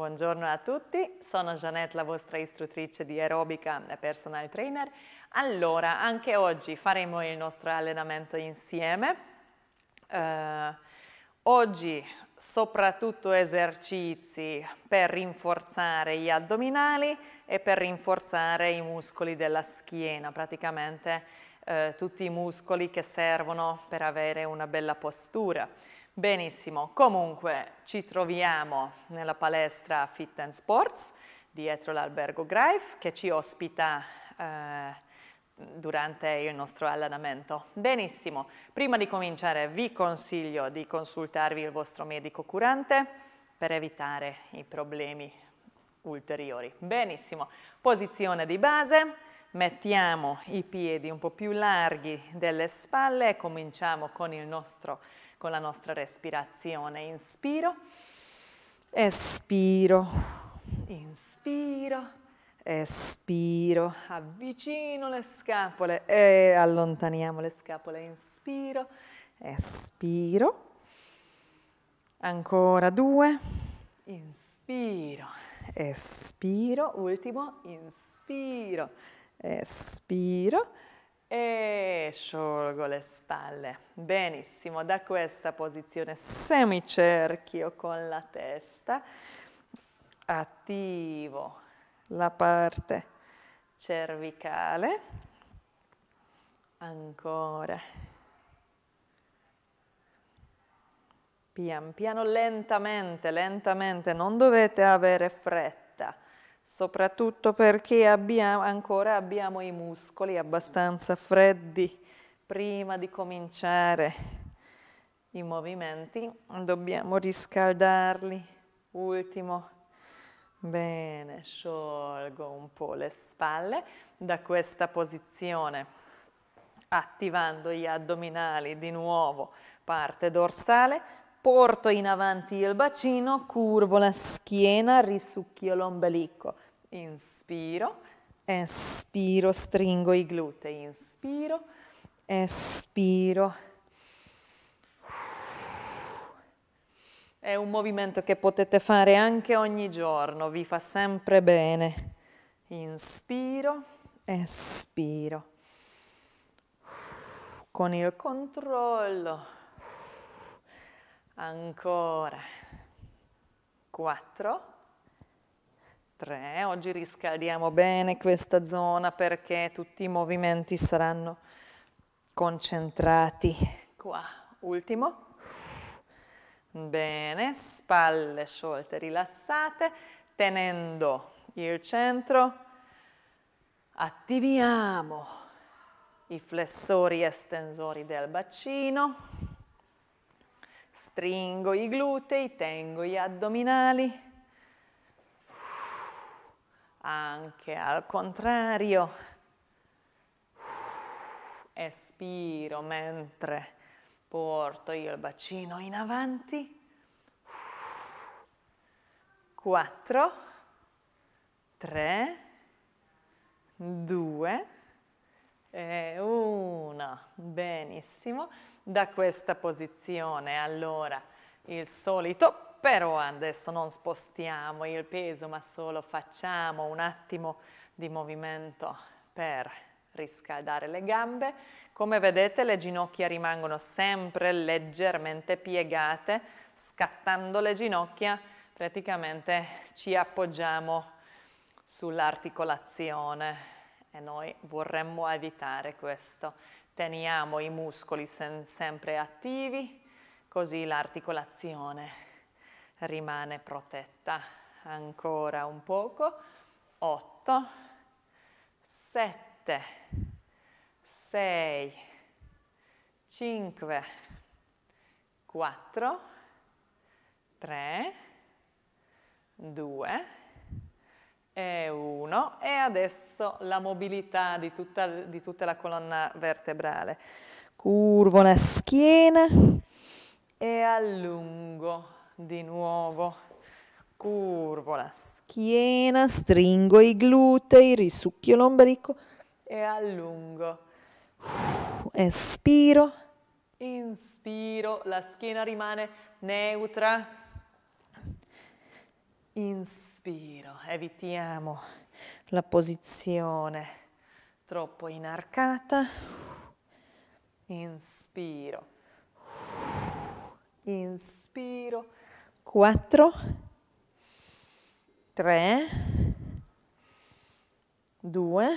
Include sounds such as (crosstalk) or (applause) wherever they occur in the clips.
Buongiorno a tutti, sono Jeanette, la vostra istruttrice di aerobica e personal trainer. Allora, anche oggi faremo il nostro allenamento insieme. Uh, oggi soprattutto esercizi per rinforzare gli addominali e per rinforzare i muscoli della schiena, praticamente uh, tutti i muscoli che servono per avere una bella postura. Benissimo, comunque ci troviamo nella palestra Fit and Sports dietro l'albergo Greif che ci ospita eh, durante il nostro allenamento. Benissimo, prima di cominciare vi consiglio di consultarvi il vostro medico curante per evitare i problemi ulteriori. Benissimo, posizione di base, mettiamo i piedi un po' più larghi delle spalle e cominciamo con il nostro con la nostra respirazione. Inspiro, espiro, inspiro, espiro, avvicino le scapole. E allontaniamo le scapole. Inspiro, espiro, ancora due, inspiro, espiro, ultimo, inspiro, espiro e sciolgo le spalle. Benissimo, da questa posizione semicerchio con la testa, attivo la parte cervicale, ancora. Pian piano, lentamente, lentamente, non dovete avere fretta soprattutto perché abbiamo, ancora abbiamo i muscoli abbastanza freddi prima di cominciare i movimenti, dobbiamo riscaldarli. Ultimo, bene, sciolgo un po' le spalle da questa posizione, attivando gli addominali di nuovo, parte dorsale, porto in avanti il bacino, curvo la schiena, risucchio l'ombelico. Inspiro, espiro, stringo i glutei, inspiro, espiro. È un movimento che potete fare anche ogni giorno, vi fa sempre bene. Inspiro, espiro. Con il controllo ancora, quattro, tre, oggi riscaldiamo bene questa zona perché tutti i movimenti saranno concentrati. Qua, ultimo, bene, spalle sciolte, rilassate, tenendo il centro, attiviamo i flessori estensori del bacino, Stringo i glutei, tengo gli addominali. Anche al contrario. Espiro mentre porto io il bacino in avanti. Quattro, tre, due e uno. Benissimo da questa posizione. Allora, il solito, però adesso non spostiamo il peso, ma solo facciamo un attimo di movimento per riscaldare le gambe. Come vedete le ginocchia rimangono sempre leggermente piegate, scattando le ginocchia praticamente ci appoggiamo sull'articolazione e noi vorremmo evitare questo teniamo i muscoli sem sempre attivi, così l'articolazione rimane protetta. Ancora un poco, 8, 7, 6, 5, 4, 3, 2, e 1 e adesso la mobilità di tutta, di tutta la colonna vertebrale. Curvo la schiena e allungo di nuovo. Curvo la schiena, stringo i glutei, risucchio l'ombelico e allungo. Espiro, inspiro, la schiena rimane neutra Inspiro, evitiamo la posizione troppo inarcata. Inspiro. Inspiro. 4 3 2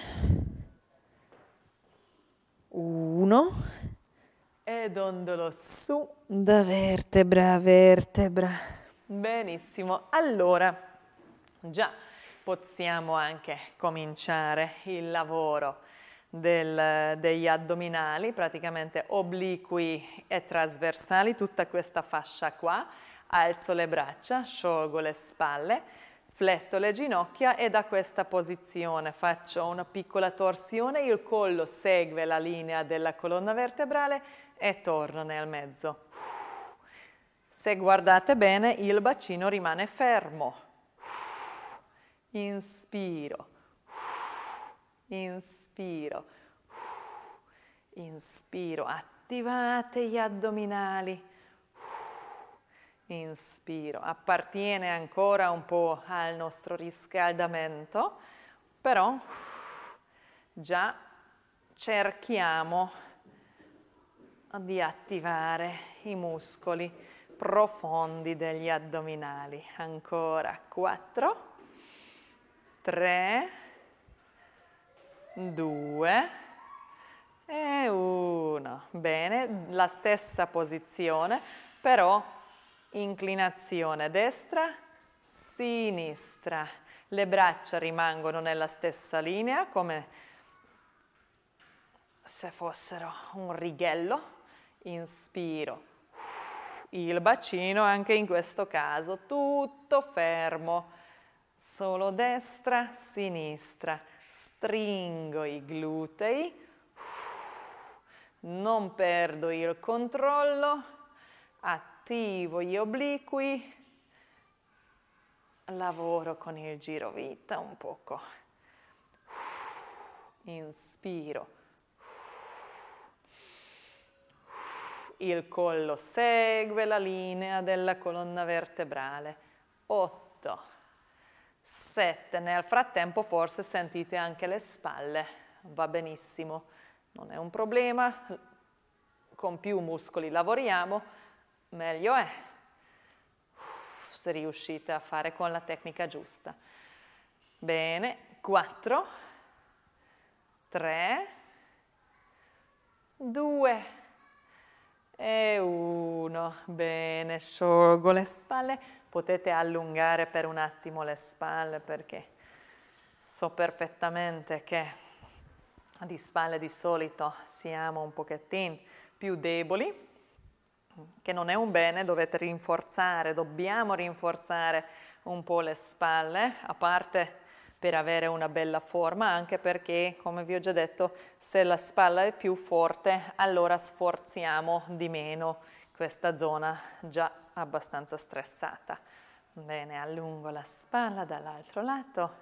1 e dondolo su da vertebra a vertebra. Benissimo, allora già possiamo anche cominciare il lavoro del, degli addominali, praticamente obliqui e trasversali, tutta questa fascia qua. Alzo le braccia, sciolgo le spalle, fletto le ginocchia e da questa posizione faccio una piccola torsione, il collo segue la linea della colonna vertebrale e torno nel mezzo. Se guardate bene il bacino rimane fermo. Inspiro, inspiro, inspiro, attivate gli addominali. Inspiro, appartiene ancora un po' al nostro riscaldamento, però già cerchiamo di attivare i muscoli profondi degli addominali. Ancora 4, 3, 2 e 1. Bene, la stessa posizione, però inclinazione destra, sinistra. Le braccia rimangono nella stessa linea come se fossero un righello inspiro, il bacino anche in questo caso tutto fermo, solo destra, sinistra, stringo i glutei, non perdo il controllo, attivo gli obliqui, lavoro con il girovita un poco, inspiro, il collo segue la linea della colonna vertebrale. 8, 7, nel frattempo forse sentite anche le spalle, va benissimo, non è un problema, con più muscoli lavoriamo, meglio è, se riuscite a fare con la tecnica giusta. Bene, 4, 3, 2, e uno, bene, sciolgo le spalle, potete allungare per un attimo le spalle perché so perfettamente che di spalle di solito siamo un pochettino più deboli, che non è un bene, dovete rinforzare, dobbiamo rinforzare un po' le spalle, a parte per avere una bella forma, anche perché, come vi ho già detto, se la spalla è più forte, allora sforziamo di meno questa zona già abbastanza stressata. Bene, allungo la spalla dall'altro lato.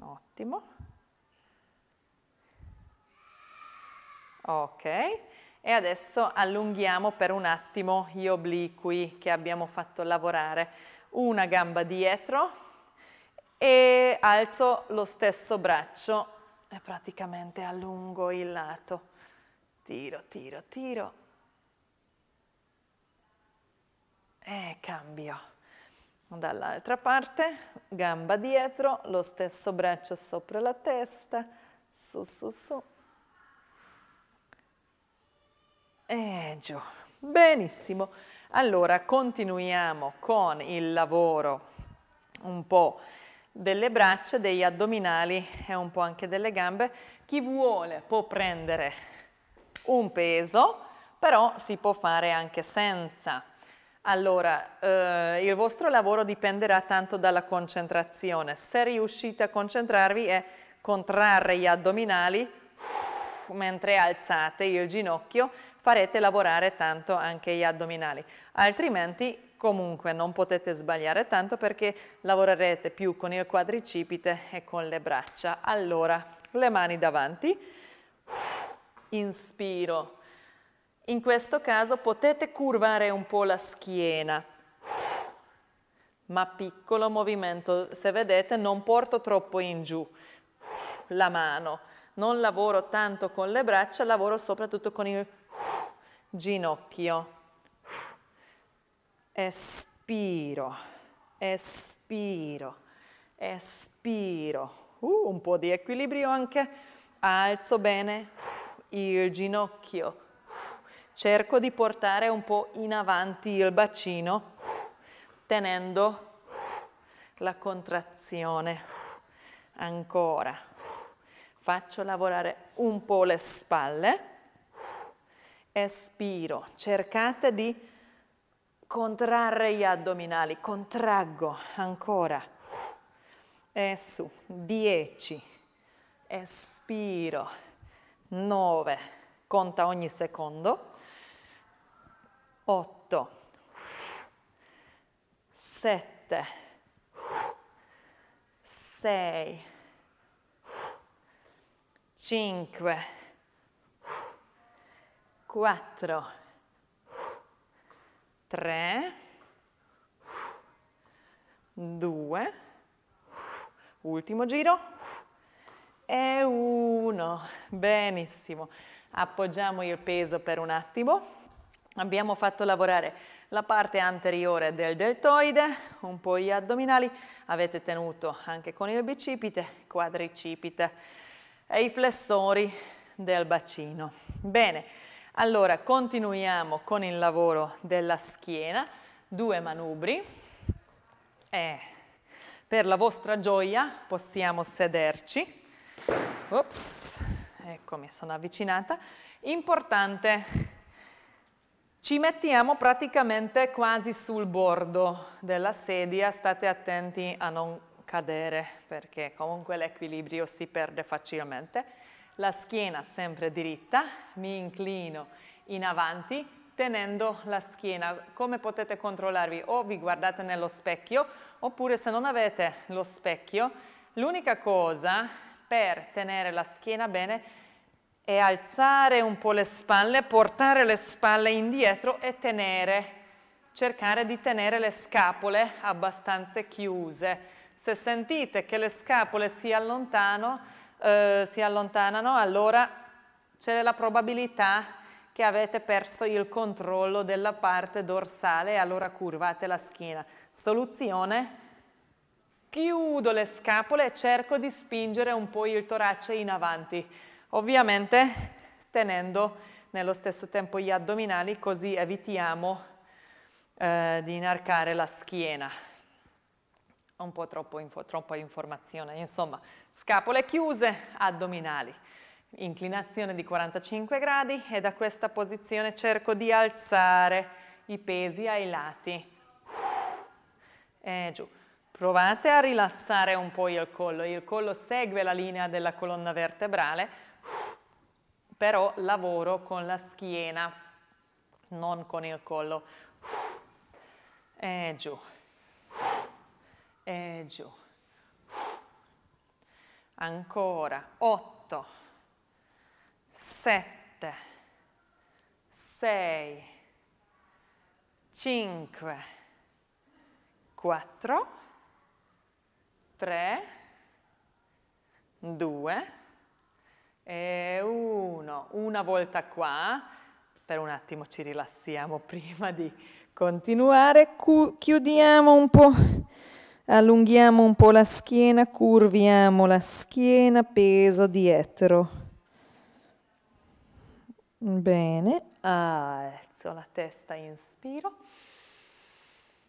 Ottimo. Ok, e adesso allunghiamo per un attimo gli obliqui che abbiamo fatto lavorare. Una gamba dietro, e alzo lo stesso braccio e praticamente allungo il lato. Tiro, tiro, tiro e cambio. Dall'altra parte, gamba dietro, lo stesso braccio sopra la testa, su, su, su e giù. Benissimo. Allora, continuiamo con il lavoro un po' delle braccia, degli addominali e un po' anche delle gambe. Chi vuole può prendere un peso, però si può fare anche senza. Allora, eh, il vostro lavoro dipenderà tanto dalla concentrazione. Se riuscite a concentrarvi e contrarre gli addominali, mentre alzate il ginocchio, farete lavorare tanto anche gli addominali. Altrimenti Comunque non potete sbagliare tanto perché lavorerete più con il quadricipite e con le braccia. Allora, le mani davanti, inspiro. In questo caso potete curvare un po' la schiena. ma piccolo movimento. Se vedete non porto troppo in giù la mano, non lavoro tanto con le braccia, lavoro soprattutto con il ginocchio. Espiro, espiro, espiro. Uh, un po' di equilibrio anche. Alzo bene il ginocchio. Cerco di portare un po' in avanti il bacino tenendo la contrazione. Ancora. Faccio lavorare un po' le spalle. Espiro. Cercate di contrarre gli addominali. Contraggo. Ancora. E su. 10. Espiro. 9. Conta ogni secondo. 8 sette, sei, cinque, quattro, tre, due, ultimo giro e uno. Benissimo. Appoggiamo il peso per un attimo. Abbiamo fatto lavorare la parte anteriore del deltoide, un po' gli addominali, avete tenuto anche con il bicipite, quadricipite e i flessori del bacino. Bene, allora continuiamo con il lavoro della schiena, due manubri e per la vostra gioia possiamo sederci. Ops, ecco mi sono avvicinata. Importante ci mettiamo praticamente quasi sul bordo della sedia, state attenti a non cadere perché comunque l'equilibrio si perde facilmente. La schiena sempre diritta, mi inclino in avanti tenendo la schiena. Come potete controllarvi? O vi guardate nello specchio oppure se non avete lo specchio, l'unica cosa per tenere la schiena bene e alzare un po' le spalle, portare le spalle indietro e tenere, cercare di tenere le scapole abbastanza chiuse. Se sentite che le scapole si, eh, si allontanano, allora c'è la probabilità che avete perso il controllo della parte dorsale e allora curvate la schiena. Soluzione? Chiudo le scapole e cerco di spingere un po' il torace in avanti Ovviamente tenendo nello stesso tempo gli addominali così evitiamo eh, di inarcare la schiena. Un po' troppo info, troppa informazione, insomma, scapole chiuse, addominali. Inclinazione di 45 gradi e da questa posizione cerco di alzare i pesi ai lati. E giù. Provate a rilassare un po' il collo, il collo segue la linea della colonna vertebrale, però lavoro con la schiena, non con il collo. E giù, e giù. Ancora, 8, 7, 6, 5, 4, 3, 2, e uno, una volta qua, per un attimo ci rilassiamo (laughs) prima di continuare, chiudiamo un po', allunghiamo un po' la schiena, curviamo la schiena, peso dietro. Bene, alzo la testa, inspiro.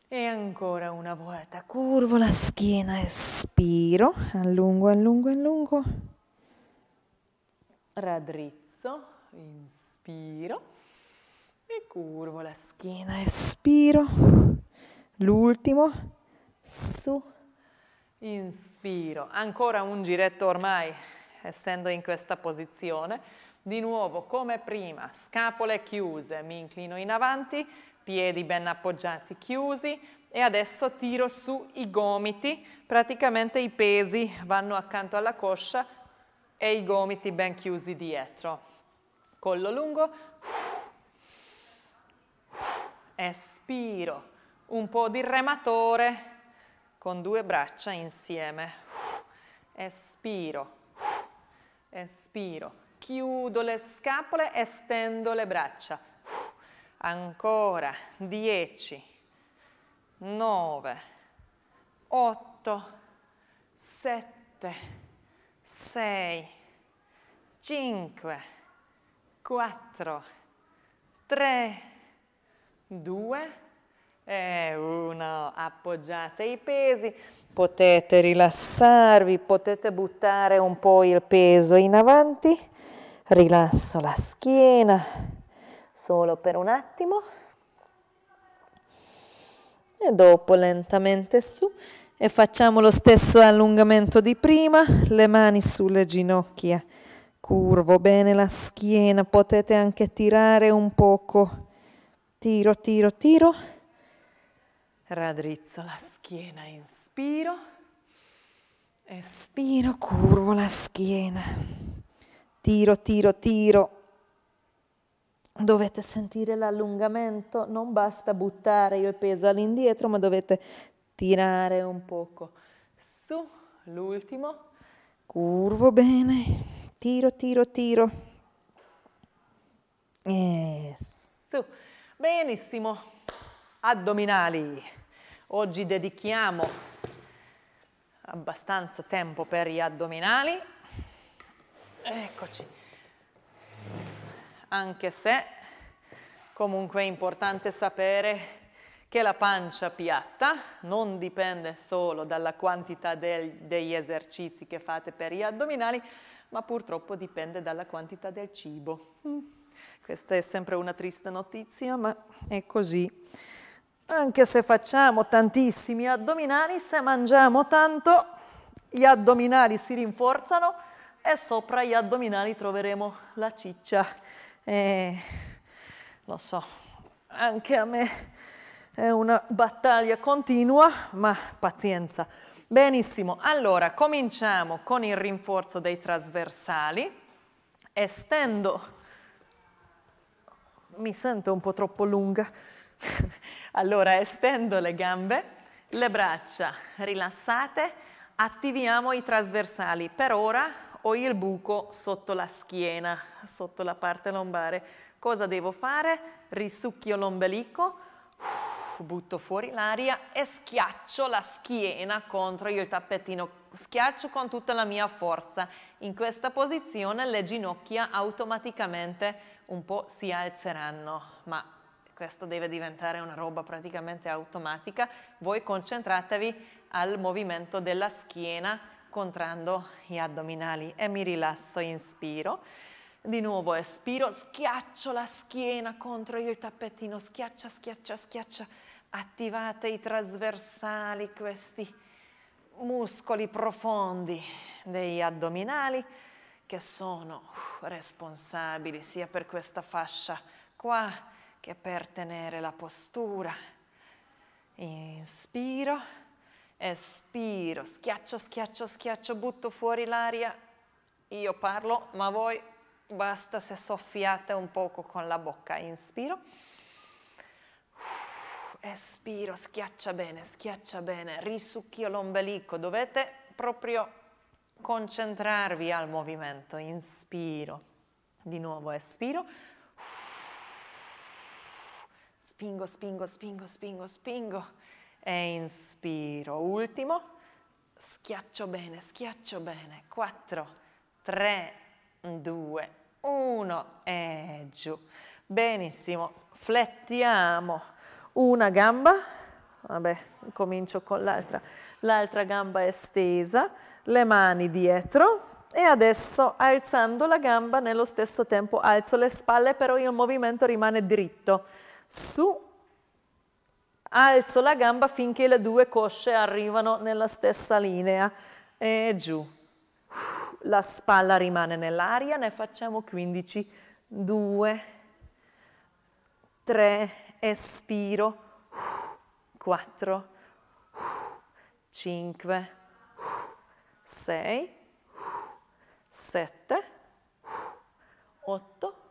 E ancora una volta, curvo la schiena, espiro, allungo, allungo, allungo. Raddrizzo, inspiro. E curvo la schiena, espiro, l'ultimo, su, inspiro, ancora un giretto ormai, essendo in questa posizione, di nuovo come prima, scapole chiuse, mi inclino in avanti, piedi ben appoggiati chiusi. E adesso tiro su i gomiti, praticamente i pesi vanno accanto alla coscia e i gomiti ben chiusi dietro. Collo lungo, espiro, un po' di rematore, con due braccia insieme. Espiro, espiro. Chiudo le scapole, estendo le braccia. Ancora, 10, 9, 8, 7, 6, 5, 4, 3, 2 e 1. Appoggiate i pesi, potete rilassarvi, potete buttare un po' il peso in avanti, rilasso la schiena solo per un attimo. E dopo lentamente su. E facciamo lo stesso allungamento di prima, le mani sulle ginocchia, curvo bene la schiena, potete anche tirare un poco, tiro, tiro, tiro, raddrizzo la schiena, inspiro, espiro, curvo la schiena, tiro, tiro, tiro, dovete sentire l'allungamento, non basta buttare il peso all'indietro, ma dovete tirare un poco su, l'ultimo, curvo bene, tiro, tiro, tiro, e su, benissimo, addominali, oggi dedichiamo abbastanza tempo per gli addominali, eccoci, anche se comunque è importante sapere che la pancia piatta non dipende solo dalla quantità del, degli esercizi che fate per gli addominali, ma purtroppo dipende dalla quantità del cibo. Mm. Questa è sempre una triste notizia, ma è così. Anche se facciamo tantissimi addominali, se mangiamo tanto, gli addominali si rinforzano e sopra gli addominali troveremo la ciccia e lo so, anche a me è una battaglia continua, ma pazienza. Benissimo, allora cominciamo con il rinforzo dei trasversali. Estendo, mi sento un po' troppo lunga. Allora estendo le gambe, le braccia rilassate, attiviamo i trasversali. Per ora ho il buco sotto la schiena, sotto la parte lombare. Cosa devo fare? Risucchio l'ombelico, butto fuori l'aria e schiaccio la schiena contro il tappetino. Schiaccio con tutta la mia forza. In questa posizione le ginocchia automaticamente un po' si alzeranno, ma questo deve diventare una roba praticamente automatica. Voi concentratevi al movimento della schiena contrando gli addominali e mi rilasso, inspiro. Di nuovo espiro, schiaccio la schiena contro il tappetino, schiaccia, schiaccia, schiaccia. Attivate i trasversali, questi muscoli profondi degli addominali che sono responsabili sia per questa fascia qua che per tenere la postura. Inspiro espiro, schiaccio, schiaccio, schiaccio, butto fuori l'aria, io parlo, ma voi basta se soffiate un poco con la bocca, inspiro, espiro, schiaccia bene, schiaccia bene, risucchio l'ombelico, dovete proprio concentrarvi al movimento, inspiro, di nuovo espiro, spingo, spingo, spingo, spingo, spingo, e inspiro. Ultimo, schiaccio bene, schiaccio bene. 4, 3, 2, 1 e giù. Benissimo, flettiamo una gamba, vabbè, comincio con l'altra, l'altra gamba estesa, le mani dietro e adesso alzando la gamba nello stesso tempo alzo le spalle, però il movimento rimane dritto. Su. Alzo la gamba finché le due cosce arrivano nella stessa linea. E giù. La spalla rimane nell'aria, ne facciamo 15. 2, 3, espiro. 4, 5, 6, 7, 8,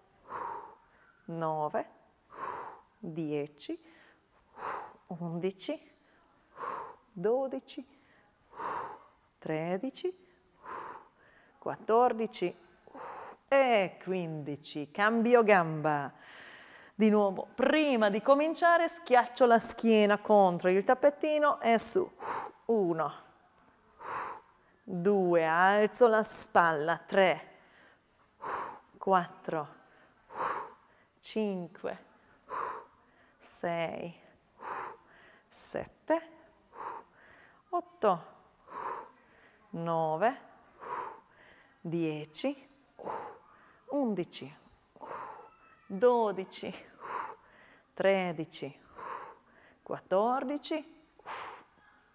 9, 10, 11, 12, 13, 14 e 15. Cambio gamba. Di nuovo, prima di cominciare schiaccio la schiena contro il tappetino e su. 1, 2, alzo la spalla, 3, 4, 5, 6, 7, 8, 9, 10, 11, 12, 13, 14,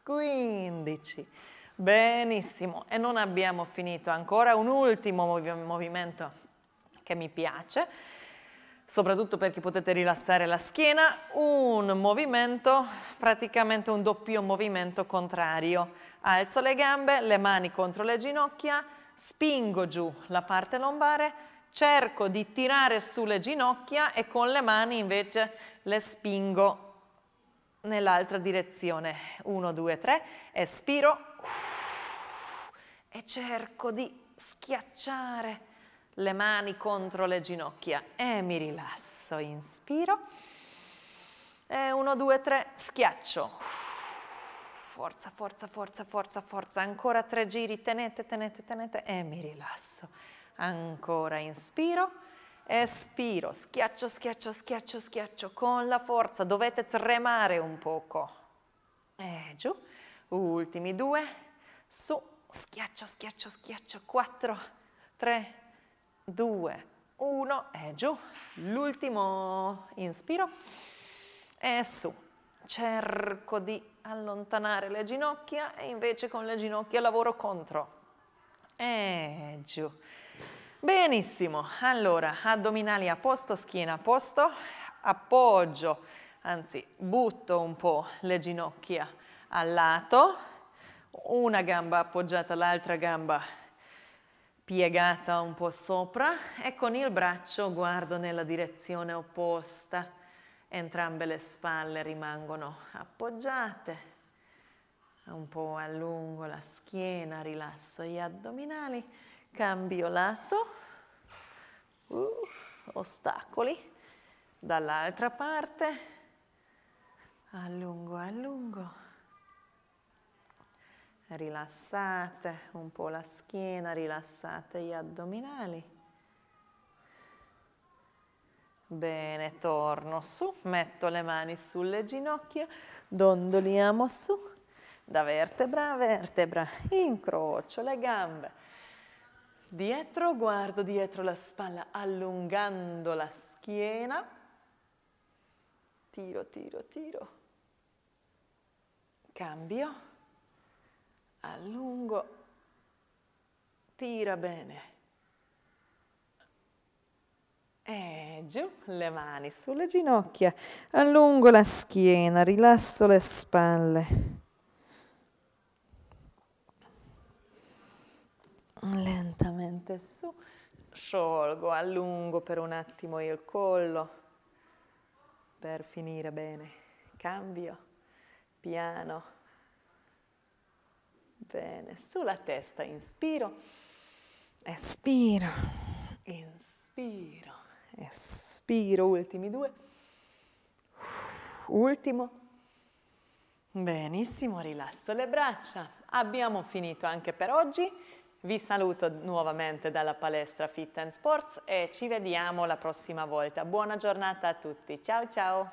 15. Benissimo, e non abbiamo finito ancora. Un ultimo movi movimento che mi piace, soprattutto perché potete rilassare la schiena, un movimento, praticamente un doppio movimento contrario. Alzo le gambe, le mani contro le ginocchia, spingo giù la parte lombare, cerco di tirare sulle ginocchia e con le mani invece le spingo nell'altra direzione. 1, 2, 3, espiro e cerco di schiacciare le mani contro le ginocchia. E mi rilasso. Inspiro. E 1, 2, 3, schiaccio. Forza, forza, forza, forza, forza. Ancora tre giri, tenete, tenete, tenete. E mi rilasso. Ancora inspiro. Espiro, schiaccio, schiaccio, schiaccio, schiaccio. Con la forza, dovete tremare un poco. E giù, ultimi due, su, schiaccio, schiaccio, schiaccio, quattro, tre, due, uno, e giù, l'ultimo, inspiro, e su. Cerco di allontanare le ginocchia e invece con le ginocchia lavoro contro. E giù. Benissimo, allora addominali a posto, schiena a posto, appoggio, anzi butto un po' le ginocchia al lato, una gamba appoggiata, l'altra gamba piegata un po' sopra e con il braccio guardo nella direzione opposta. Entrambe le spalle rimangono appoggiate, un po' allungo la schiena, rilasso gli addominali cambio lato, uh, ostacoli, dall'altra parte, allungo, allungo, rilassate un po' la schiena, rilassate gli addominali. Bene, torno su, metto le mani sulle ginocchia, dondoliamo su, da vertebra a vertebra, incrocio le gambe, Dietro, guardo dietro la spalla, allungando la schiena. Tiro, tiro, tiro. Cambio. Allungo. Tira bene. E giù, le mani sulle ginocchia. Allungo la schiena, rilasso le spalle. lentamente su, sciolgo, allungo per un attimo il collo per finire bene, cambio, piano, bene, sulla testa inspiro, espiro, inspiro, espiro, ultimi due, ultimo, benissimo, rilasso le braccia, abbiamo finito anche per oggi, vi saluto nuovamente dalla palestra Fit and Sports e ci vediamo la prossima volta. Buona giornata a tutti. Ciao ciao!